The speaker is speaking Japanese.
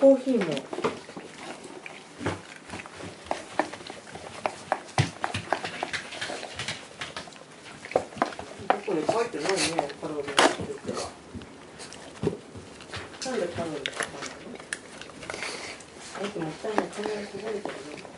コーヒーも。こに書いてないねカロリなんでのもったいないこんなにね